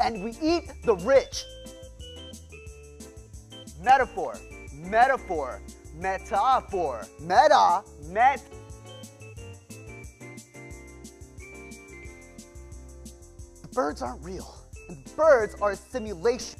and we eat the rich. Metaphor, metaphor, metaphor, meta, met. The birds aren't real, and the birds are a simulation.